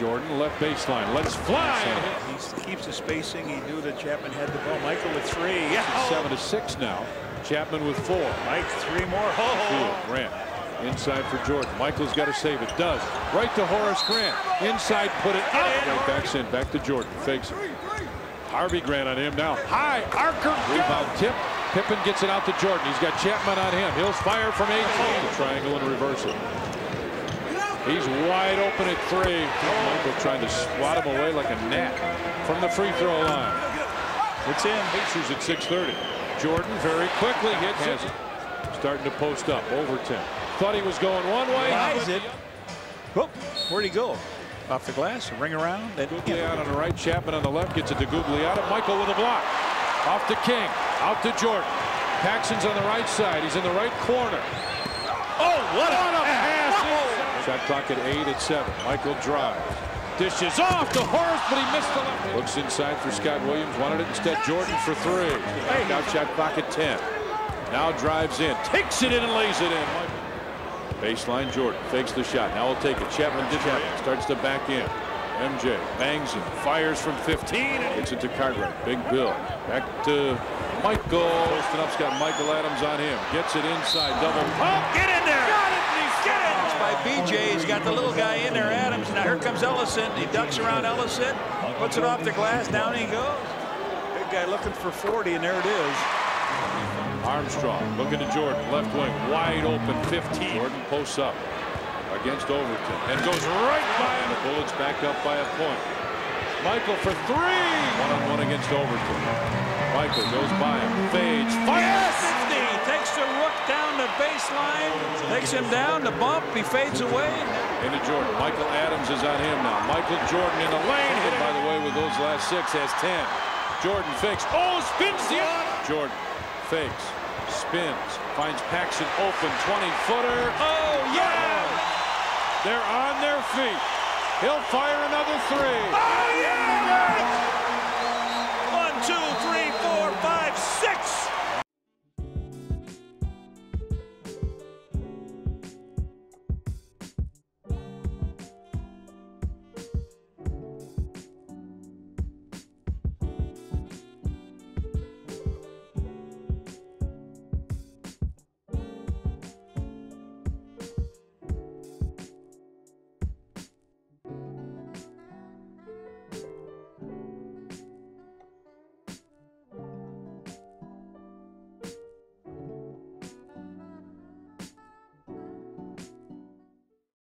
Jordan left baseline. Let's fly. He keeps the spacing. He knew that Chapman had the ball. Michael with three. Yeah. Seven to six now. Chapman with four. Mike three more. Oh. Grant inside for Jordan. Michael's got to save it. Does. Right to Horace Grant. Inside, put it up. Right backs in. Back to Jordan. Fakes it. Harvey Grant on him now. High. Archer. Rebound tip. Pippen gets it out to Jordan. He's got Chapman on him. He'll fire from 18. The triangle and reverse it. He's wide open at three. Michael trying to swat him away like a gnat from the free throw line. It's in. Pacers at 6:30. Jordan very quickly hits it. Starting to post up. Overton. Thought he was going one way. Buys it. Whoop. Where'd he go? Off the glass. Ring around. Then on the right. Chapman on the left. Gets it to Gugliotta. Michael with a block. Off to King. Out to Jordan. Paxson's on the right side. He's in the right corner. Oh, what, What a a pass! Shot clock at eight at seven. Michael drives. Dishes off to Horace, but he missed the left. Looks inside for Scott Williams. Wanted it instead. Jordan for three. Out shot clock at 10. Now drives in. Takes it in and lays it in. Baseline Jordan. Fakes the shot. Now we'll take it. Chapman did Starts to back in. MJ bangs and fires from 15. Gets it to Cartwright. Big Bill. Back to Michael. Posting up's got Michael Adams on him. Gets it inside. Double pump. Get in there. Got it, and he's got it. It's by BJ. He's got the little guy in there, Adams. Now here comes Ellison. He ducks around Ellison. Puts it off the glass. Down he goes. Big guy looking for 40, and there it is. Armstrong looking to Jordan, left wing, wide open, 15. Jordan posts up against Overton and goes right by him. The Bullets back up by a point. Michael for three. One on one against Overton. Michael goes by him, fades, fires. 50. The rook down the baseline. Takes him down the bump. He fades away. Into Jordan. Michael Adams is on him now. Michael Jordan in the lane. Hit, by the way, with those last six, has 10. Jordan fakes. Oh, spins the Jordan fakes, spins, finds Paxson open, 20-footer. Oh, yeah! They're on their feet. He'll fire another three. Oh, yeah! One, two, three,